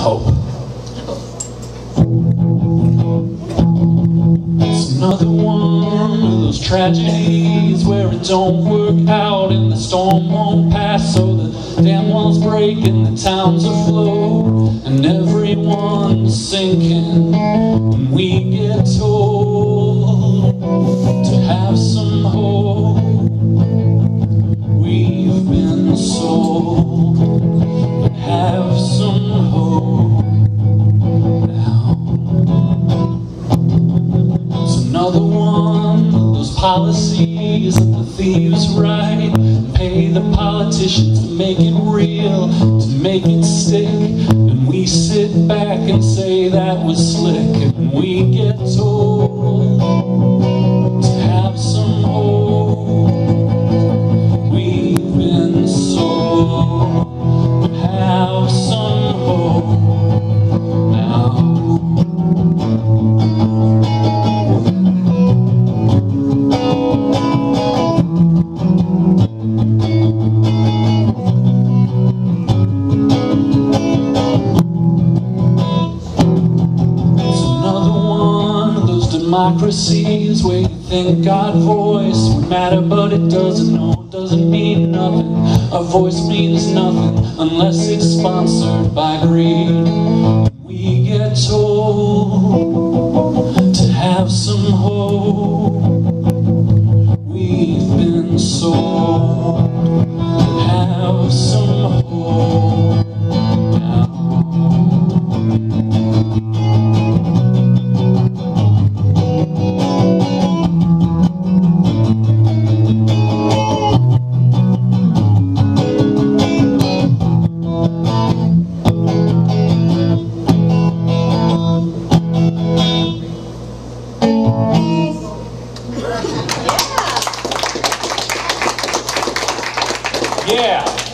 hope. It's another one of those tragedies where it don't work out and the storm won't pass, so the dam walls break and the town's afloat and everyone's sinking. And we get told another one those policies that the thieves write. Pay the politicians to make it real, to make it stick. And we sit back and say that was slick. And we get told of is where you think our voice would matter, but it doesn't. No, it doesn't mean nothing. Our voice means nothing unless it's sponsored by greed. We get told to have some hope. We've been sold to have some hope Yeah.